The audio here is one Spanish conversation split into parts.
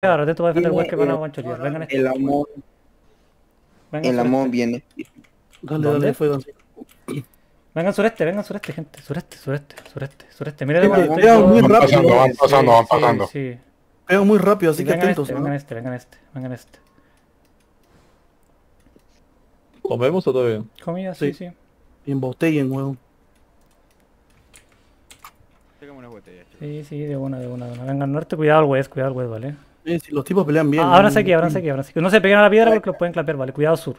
Ahora atento para defender el Viene web que van a el-. Vengan este. El amor, Vengan el sureste. amor viene. Dale, ¿Dónde? dale, fuego. Vengan sureste, vengan sureste, gente. Sureste, sureste, sureste, sureste. Mira pega muy Van rápido. pasando, van pasando, van Sí, pasando. Sí, sí. Pega muy rápido, así que vengan atentos. este, ¿no? vengan este, vengan este, vengan este. ¿Comemos o todavía? Comida, sí, Sí. sí. Y embotellen, weón. Sí, sí, de una, de una, de una. Venga al norte, cuidado al west, cuidado al west, ¿vale? Los tipos pelean bien. Ah, ¿no? ábranse aquí, ábranse aquí, ábranse aquí. No se peguen a la piedra porque los pueden clapear, ¿vale? Cuidado sur.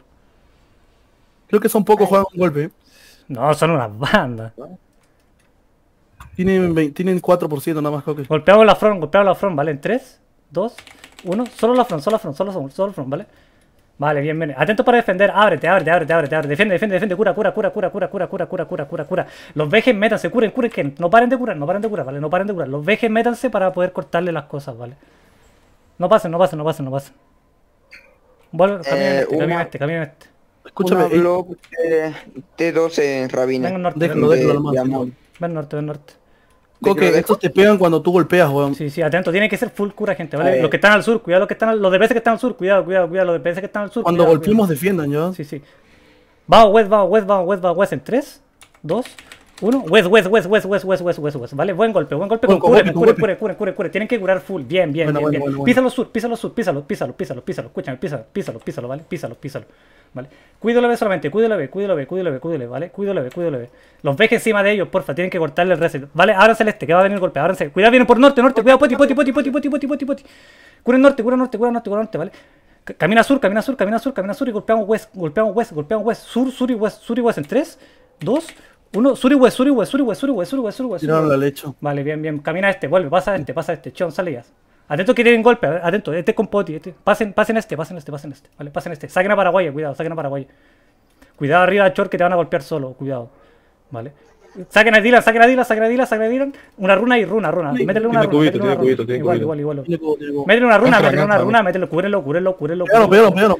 Creo que son pocos juegan un golpe. No, son unas bandas. Tienen, vein- tienen 4% nada más, creo que. Golpeamos la front, golpeamos la front, ¿vale? En 3, 2, 1. Solo la front, solo la front, solo, solo, solo front, ¿vale? Vale, bien, bien. Atento para defender. Ábrete, ábrete, ábrete, ábrete, ábrete. Defiende, defiende, defiende. Cura, cura, cura, cura, cura, cura, cura, cura, cura, cura, cura. Los vejes, métanse, curen, curen, que no paren de curar, no paren de curar, ¿vale? No paren de curar. Los vejes, métanse para poder cortarle las cosas, ¿vale? No pasen, no pasen, no pasen, no pasen. Vuelve, Eh, este, caminen una- este, caminen este. Escúchame, eh, eh, T2 en Rabina. Venga al norte, déjalo, ven, déjalo de- de amor. ven norte, ven norte. Coque, ¿De estos te pegan cuando tú golpeas, weón. Sí, sí, atento, tiene que ser full cura, gente, ¿vale? Eh. Los que están al sur, cuidado, los que están al, los DPS que están al sur, cuidado, cuidado, cuidado, los DPS que están al sur. Cuando golpeemos, defiendan, ¿ya? Sí, sí. Vamos, West, vamos, West, vamos, West, vamos, West en 3, 2, 1. West, West, West, West, West, West, West, West, West. ¿Vale? Buen golpe, buen golpe. Con cure, cure, golpe. cure, cure, cure, cure. Tienen que curar full. Bien, bien, Bueno, bien, bueno, bien. bueno. Písalo sur, písalo sur, písalo, písalo, písalo, písalo. Escúchame, písalo, písalo, písalo, ¿vale? Písalo, písalo. ¿Vale? Cuídalo B solamente, cuídalo B, cuídalo B, cuídalo B, cuídalo B, ¿vale? Cuídalo B, cuídalo B. Los vejes encima de ellos, porfa, tienen que cortarle el reset. ¿Vale? Ábranse el este, que va a venir el golpe, ábranse. Cuidado, vienen por norte, norte, cuidado, poti, poti, poti, poti, poti, poti, poti, poti. Cura norte, cura norte, cura norte, cura norte, ¿vale? Camina sur, camina sur, camina sur, camina sur y golpeamos west, golpeamos west, golpeamos west, sur, sur y west, sur y west en 3, 2, 1, sur y west, sur y west, sur y west, sur y west, sur y west, sur y west. sur y Tiraron la leche. Vale, bien, bien. Camina este, vuelve, pasa este, pasa este. Chon, salías. Atento que tienen golpe, atento, este con poti, este. Pasen, pasen este, pasen este, pasen este. Vale, pasen este. Saquen a Paraguay, cuidado, saquen a Paraguay. Cuidado arriba, Chor, que te van a golpear solo, cuidado. Vale. Saquen a Dylan, saquen a Dylan, saquen a Dylan, saquen a Dylan. Una runa y runa, runa. Sí, Métele una tiene runa. cubito, métele una tiene runa. cubito, tiene Igual, cubito. igual, igual. Métele una runa, métele una runa, métele, cúbrelo, cúbrelo, cúbrelo.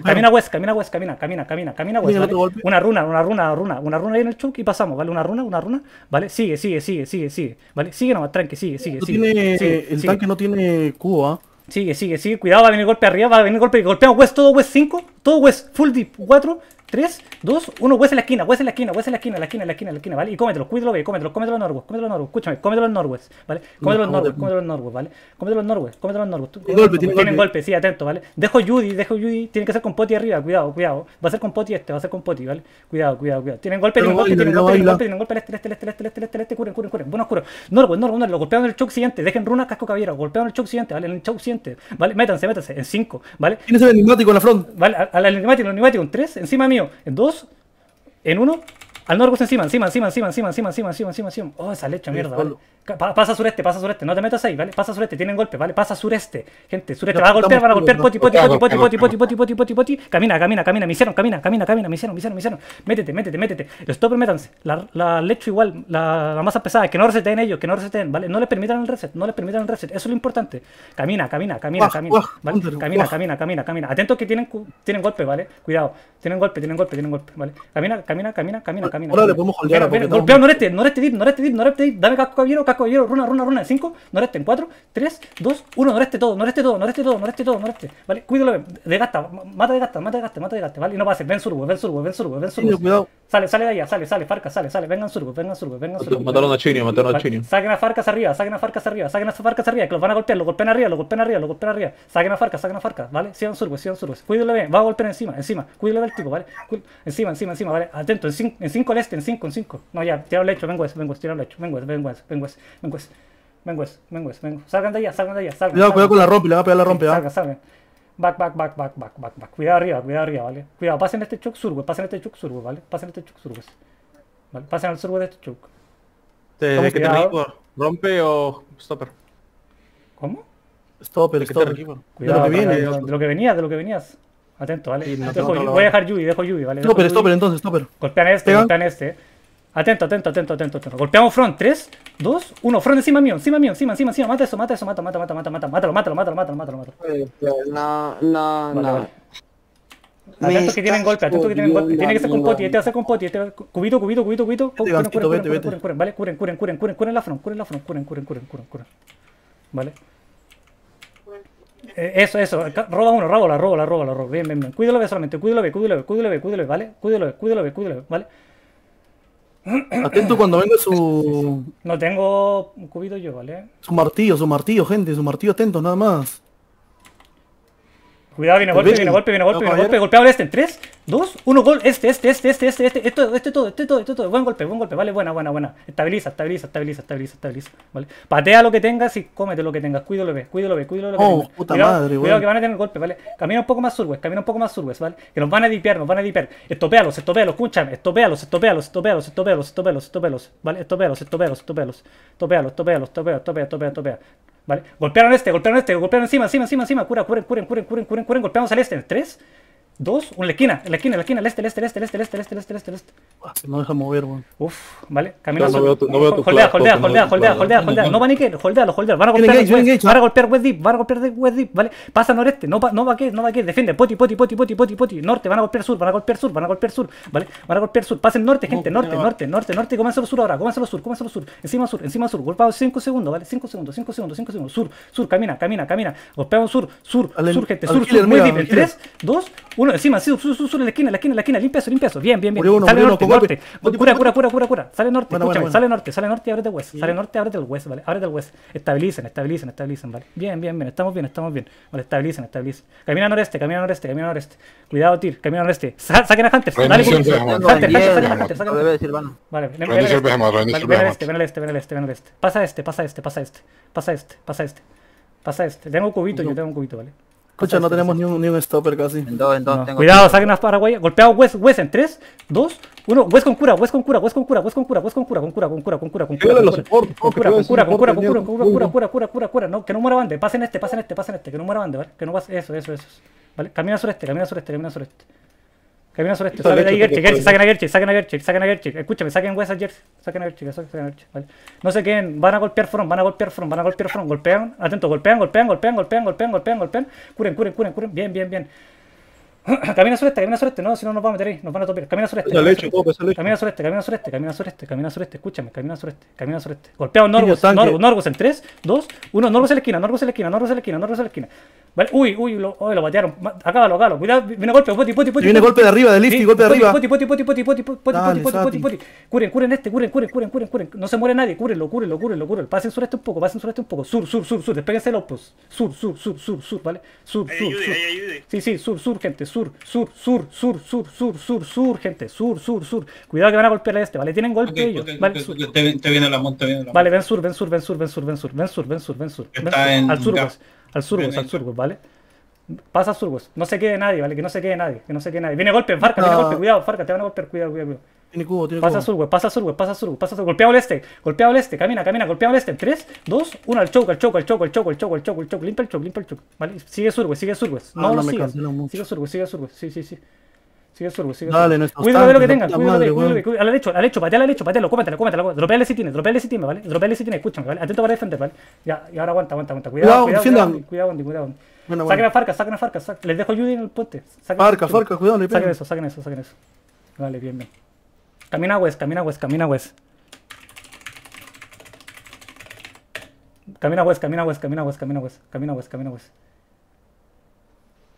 Camina West, camina West, camina, camina, camina, camina, West, otro golpe. Una runa, una runa, runa, una runa ahí en el choke y pasamos, ¿vale? Una runa, una runa, ¿vale? Sigue, sigue, sigue, sigue, sigue, ¿vale? Sigue nomás, tranqui, sigue, sigue, No sigue. tiene, sigue, el sigue. tanque no tiene cubo, ¿ah? Sigue, sigue, sigue. Cuidado, va a venir golpe arriba, va a venir golpe. Golpeamos West, todo West 5, todo West, full deep. 4, 3, 2, 1, West en la esquina, West en la esquina, West en la esquina, la esquina, la esquina, la esquina, ¿vale? Y cómetelo, cuídalo, ve, cómetelo, cómetelo en Norwest, cómetelo en Norwest, escúchame, cómetelo en Norwest, ¿vale? Cómetelo en No, Norwest, cómetelo en Norwest, ¿vale? Cómetelo en Norwest, cómetelo en Norwest. Golpe, Tienen golpe. sí, atento, ¿vale? Dejo Judy, dejo Judy, tiene que ser con Poti arriba, cuidado, cuidado. Va a ser con Poti este, va a ser con Poti, ¿vale? Cuidado, cuidado, cuidado. Tienen golpe, tienen golpe, tienen golpe, tienen golpe, tienen golpe, el este, este, este, este, este, este, este, curen, curen, curen. Buenos curos. Norwest, Norwest, Norwest, lo golpearon en el choke siguiente, dejen runa, casco caballero, golpearon el choke siguiente, ¿vale? En el choke siguiente, ¿vale? Métanse, métanse, en 5, ¿vale? Tienes el enigmático en la front. Vale, al al enigmático, al enigmático, en 3, encima mío, en 2, en 1, al Norwest encima, encima, encima, encima, encima, encima, encima, encima, encima, encima. Oh, esa leche, mierda, vale. Pasa sureste, pasa sureste, no te metas ahí, ¿vale? Pasa sureste, tienen golpe, ¿vale? Pasa sureste, gente, sureste, va a golpear, van a golpear, poti, poti, poti, poti, poti, poti, poti, poti, poti, poti, camina, camina, camina, me hicieron, camina, camina, camina, me hicieron, me hicieron, me hicieron, métete, métete, métete, los stopper métanse, la, la lecho igual, la, la masa pesada, que no reseten ellos, que no reseten, ¿vale? No les permitan el reset, no les permitan el reset, eso es lo importante, camina, camina, camina, camina, ¿vale? Camina, camina, camina, camina, atentos que tienen, tienen golpe, ¿vale? Cuidado, tienen golpe, tienen golpe, tienen golpe, ¿vale? Camina, camina, camina, camina, camina. Ahora le camina. podemos holdear, estamos- Golpeo noreste, noreste deep, noreste deep, noreste deep, dame casco caballero, casco caballero, runa, runa, runa, 5, noreste en 4, 3, 2, 1, noreste todo, noreste todo, noreste todo, noreste todo, noreste, ¿vale? Cuídalo, de gasta, mata de gasta, mata de gasta, mata de gasta, ¿vale? Y no pases, ven surbo, ven surbo, ven surbo, ven surbo. cuidado. Sale, sale de allá, sale, sale, Farca, sale, sale, vengan surbo, vengan surbo, vengan surbo. Mataron a Chinio, mataron a Chinio. Saquen a Farcas arriba, saquen a Farcas arriba, saquen a Farcas arriba, que los van a golpear, lo golpean arriba, lo golpean arriba, lo golpean arriba. Saquen a Farcas, saquen a Farcas, ¿vale? Sigan surgos, sigan surgos. Cuídelo bien, va a golpear encima, encima. Cuídelo del tipo, ¿vale? Encima, encima, encima, ¿vale? Atento, en 5 en cinco al este, en 5, en 5. No, ya, tira el hecho, vengo es, vengo es, tira el hecho, vengo es, vengo es, vengo es, vengo es. Vengo es, vengo es, vengo. Salgan de allá, salgan de allá, salgan. Cuidado, cuidado con la rompe, le va a pegar la rompe, ¿ah? Salgan, salgan. Back, back, back, back, back, back, back. Cuidado arriba, cuidado arriba, ¿vale? Cuidado, pasen este choke surgo, pasen este choke surgo, ¿vale? Pasen este choke surgo. ¿Vale? Pasen al surgo de este choke. ¿De qué te? ¿Rompe o stopper? ¿Cómo? Stopper, ¿De qué te stopper. De Cuidado, lo que viene. de, lo, de lo que venías, de lo que venías. Atento, ¿vale? Sí, no, Dejo no, Yu- no, voy a dejar Yubi, dejo Yubi, ¿vale? Stopper, stopper, entonces, stopper. Golpean este, Pega. golpean este. Atento, atento, atento, atento, atento. Golpeamos front. 3, 2, 1. Front encima mío, encima mío, encima, encima, encima. Mata eso, mata eso, mata, mata, mata, mata, mata. Mátalo, mátalo, mátalo, mátalo, mátalo, mátalo. No, no, Vale, no. vale. Atentos que tienen golpe, atentos que tienen golpe. Tiene que ser con poti, este va a ser con poti, este va- cubito, cubito, cubito, cubito. Curen, curen, curen, vete. curen, curen, vale, curen, curen, curen, curen, curen la front, curen la front, curen, curen, curen, curen, curen. Vale. Eh, eso, eso. Roba uno, roba la, roba la, roba la, roba. Bien, bien, bien. Cuídalo B solamente. Cuídalo B, cuídalo B, cuídalo B, cuídalo B, ¿vale? Cuídalo B, cuídalo B, cuídalo B, ¿vale? Atento cuando venga su, No tengo un cubito yo, ¿vale? su martillo, su martillo, gente, su martillo atento, nada más. Cuidado, viene golpe, pues, viene golpe, viene golpe, viene golpe. Golpeado este en 3, 2, 1, gol. Este, este, este, este, este, este, esto, este todo, este todo, este todo. Buen golpe, buen golpe, vale, buena, buena, buena. Estabiliza, estabiliza, estabiliza, estabiliza, estabiliza. Vale. Patea lo que tengas y cómete lo que tengas. Cuídalo, ve, cuídalo, ve, cuídalo. Oh, puta madre, Cuidado que van a tener golpe, vale. Camina un poco más sur, camina un poco más sur, vale. Que nos van a dipear, nos van a dipear. Estopealos, estopealos, escúchame. Estopealos, estopealos, estopealos, estopealos, estopealos, estopealos, vale. Estopealos, estopealos, estopealos. Topealos, topealos, topea, topea, topea. ¿Vale? Golpearon este, golpearon este, golpearon encima, encima, encima. Cura, curen, curen, curen, curen, curen, curen. Golpeamos al este. 3, 2, 1, en la esquina, en la esquina, en la esquina, el este, el este, el este, el este, el este, el este, el este, el este, el este. Ah, No deja mover, weón. Uf, vale, camina No veo tu- no veo tu Holdea, holdea, holdea, holdea, holdea, holdea. No paniquen, holdealo, holdealo. Van a golpear West, van a golpear West Deep, van a golpear West Deep, ¿vale? Pasa noreste, no, pa- no va que, no va que, defiende, poti, poti, poti, poti, poti, poti, norte, van a golpear sur, van a golpear sur, van a golpear sur, ¿vale? Van a golpear sur, pasen norte, gente, norte, norte, norte, norte, comienza los sur ahora, comienza los sur, comienza los sur, encima sur, encima sur, golpeado 5 segundos, ¿vale? 5 segundos, 5 segundos, 5 segundos, sur, sur, camina, camina, camina, golpeamos sur, sur, sur, gente, sur, sur, muy mira, deep, al en killer. 3, 2, 1, encima, sur, sur, sur, sur, en la esquina, en la esquina, en la esquina, limpia eso, limpia eso, bien, bien, bien, uno, sale murió uno, norte, golpe. norte, cura, cura, cura, cura, cura, sale norte, Buena, escúchame, buena, sale norte, sale norte y ábrete el west, sale norte, ábrete el west, ¿vale? Ábrete el west, estabilicen, estabilicen, estabilicen, ¿vale? Bien, bien, bien, estamos bien, estamos bien, ¿vale? Estabilicen, estabilicen. Camina noreste, camina noreste, camina noreste. Cuidado, Tir, camina noreste. Sa- Saquen a Hunter, dale, Hunter. Hunter, Hunter. Hunter, bueno. Vale, ven, al este, este, ven al este, ven al este, ven al este. Pasa este, pasa este, pasa este, pasa este, pasa este, pasa este. Tengo un cubito, yo tengo un cubito, ¿vale? Escucha, no tenemos ni un, ni un stopper casi. En dos, en dos. No, tengo Cuidado, cinco. saquen las paraguayas. Golpeado West, West en 3, 2, 1. West con cura, West con cura, West con cura, West con cura, West con cura, con cura, con cura, con cura, con cura. Con cura, con cura, con cura, con cura, con soportes, cura, con cura, mierda. cura, cura, cura, cura, cura. No, que no muera bande. Pasen este, pasen este, pasen este. Que no muera bande, ¿vale? Que no pase. Eso, eso, eso. ¿Vale? Camina sureste, camina sureste, camina sureste. Camina sureste, Está sale de ahí derecho, Gerchi, está Gerchi, saquen a Gerchi, saquen a Gerchi, saquen a Gerchi. Escúchame, saquen West a Gerchi, saquen a Gerchi, que saquen a Gerchi, ¿vale? No sé quién, van a golpear front, van a golpear front, van a golpear front, golpean, atento, golpean, golpean, golpean, golpean, golpean, golpean, golpean, curen, curen, curen, curen, bien, bien, bien. camina sureste, camina sureste, no, si no nos va a meter ahí, nos van a topar. Camina sureste. Camina sureste. Camina sureste, camina sureste, camina sureste, camina sureste, escúchame, camina sureste, camina sureste. Golpeado Norgus. Norgus, Norgus en 3, 2, 1, Norgus en la esquina, Norgus en la esquina, Norgus en la esquina, Norgus en la esquina. Vale, uy, uy, lo, oh, lo batearon. Ma- Acábalo, acábalo. Cuidado, viene golpe, poti, poti, poti. Viene golpe de arriba, de lift y golpe de arriba. Poti, poti, poti, poti, poti, poti, poti, poti, poti, poti. Curen, curen este, curen, curen, curen, curen, curen. No se muere nadie, cúrenlo, cúrenlo, cúrenlo, cúrenlo. Pasen sur este un poco, pasen sur este un poco. Sur, sur, sur, sur. Despéguense los pues. Sur, sur, sur, sur, sur, ¿vale? Sur, sur, sur. Sí, sí, sur, sur, gente, sur, sur, sur, sur, sur, sur, sur, sur, gente, sur, sur, sur. Cuidado que van a golpear a este, ¿vale? Tienen golpe ellos, ¿vale? Sur. te, viene la monta, viene la Vale, ven sur, ven sur, ven sur, ven sur, ven sur, ven sur, ven sur, ven sur. Al sur, pues. Al sur, pues, al sur, pues, ¿vale? Pasa sur, pues. No se quede nadie, ¿vale? Que no se quede nadie, que no se quede nadie. Viene golpe, Farca, viene golpe, cuidado, Farca, te van a golpear, cuidado, cuidado, cuidado. Tiene cubo, tiene Pasa cubo. sur, güey, pasa sur, güey, pasa sur, güey, pasa sur. Golpeado al este, golpeado al este, camina, camina, golpeado al este. 3, 2, 1, al choke, al choke, al choke, al choke, al choke, al choke, al choke. Limpia el choke, limpia el choke. ¿Vale? Sigue sur, güey, sigue sur, güey. Ah, No no lo sigas. Sigue sur, güey, sigue sur, güey. Sí, sí, sí. Sigue güey, sigue Dale, sur. nuestros Cuídalo de lo que tengan, de, weón. cuídalo- al derecho, al derecho, patealo al derecho, patealo, cómetelo, cómetelo. Dropeale si tiene, dropeale si tiene, ¿vale? Dropeale si tiene, escúchame, ¿vale? Atento para defender, ¿vale? Ya, y ahora aguanta, aguanta, aguanta. Cuidado, Cuidado, cuidado, cuidado, cuidado. Bueno, Saquen a Farca, saquen a Farca, saquen- les dejo Judy en el puente. Saquen- Farca, Farca, cuidado, le Saquen eso, saquen eso, saquen eso. Vale, bien, bien. Camina West, camina West, camina West. Camina West, camina West, camina West, camina West, camina West, camina West.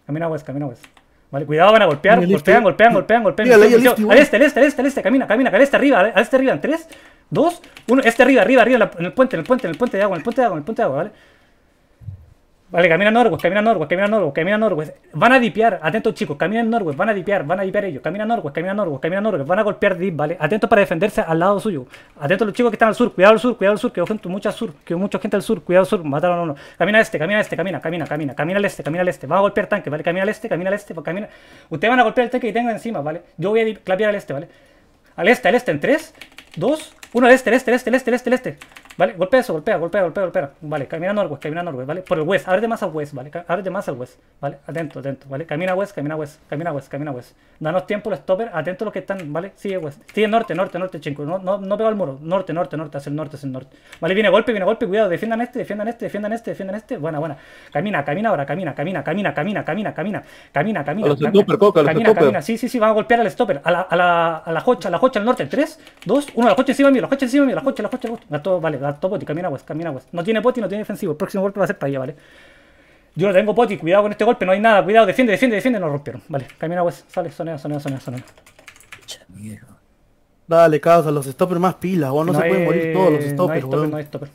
Camina West, camina West. Vale, cuidado, van a golpear, golpean, golpean, golpean, golpean. Mira, golpean, golpean. este, Al este, al este, al este, al este, camina, camina, al este arriba, al este arriba, en 3, 2, 1, este arriba, arriba, arriba, en el puente, en el puente, en el puente de agua, en el puente de agua, en el puente de agua, ¿vale? Vale, camina Norwest, camina Norwest, camina Norwest, camina Norwest. Van a dipear, atentos chicos, camina Norwest, van a dipear, van a dipear ellos. Camina Norwest, camina Norwest, camina Norwest, van a golpear deep, ¿vale? Atentos para defenderse al lado suyo. Atentos los chicos que están al sur, cuidado al sur, cuidado al sur, que gente, mucha sur, que mucha gente al sur, cuidado al sur, mataron a uno. Camina este, camina este, camina, camina, camina, camina al este, camina al este. Van a golpear tanque, ¿vale? Camina al este, camina al este, camina. Ustedes van a golpear el tanque que tengo encima, ¿vale? Yo voy a clapear al este, ¿vale? Al este, al este, en 3, 2, 1, al este, al este, al este, al este, al este, este. Vale, golpea eso, golpea, golpea, golpea, golpea. Vale, camina Norwest, camina Norwest, ¿vale? Por el west, ábrete más al west, ¿vale? Ábrete más al west, ¿vale? Atento, atento, ¿vale? Camina west, camina west, camina west, camina west. Danos tiempo, los stopper, atento a los que están, ¿vale? Sigue west. Sigue norte, norte, norte, chingo. No, no, no pega al muro. Norte, norte, norte, hacia el norte, hacia el norte. Vale, viene golpe, viene golpe, cuidado. Defiendan este, defiendan este, defiendan este, defiendan este. Buena, buena. Camina, camina ahora, camina, camina, camina, camina, camina, camina, camina, camina. Los camina. stopper, Coca, Camina, camina. Sí, sí, sí, van a golpear al stopper. A la, a la, a la hocha, a la hocha al norte. 3, 2, 1, la hocha encima mío, la hocha encima mío, la hocha, la hocha, la hocha. Gato, vale, gato poti, camina west, camina west. No tiene poti, no tiene defensivo. El próximo golpe va a ser para allá, ¿vale? Yo lo tengo poti, cuidado con este golpe, no hay nada, cuidado, defiende, defiende, defiende, nos rompieron. Vale, camina West, sale, sonea, sonea, sonea, sonea. Dale, causa, los stoppers más pilas, weón. No, se pueden morir todos los no stoppers, stopper, weón. no hay stopper.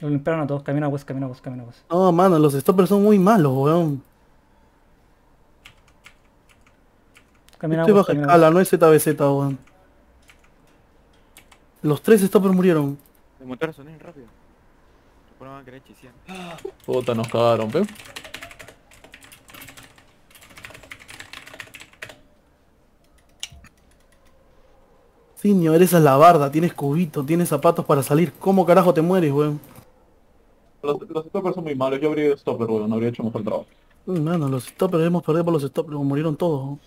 Lo limpiaron a todos, camina West, camina West, camina West. No, mano, los stoppers son muy malos, weón. Camina Estoy West, baja escala, no es ZBZ, weón. Los tres stoppers murieron. De montar sonen rápido. Después no van a querer chisear. Puta, nos cagaron, pe. Señor, esa es la barda, tienes cubito, tienes zapatos para salir. ¿Cómo carajo te mueres, weón? Los, los stoppers son muy malos, yo habría ido stopper, weón, habría hecho mejor trabajo. Mano, los stoppers hemos perdido por los stoppers, murieron todos. weón.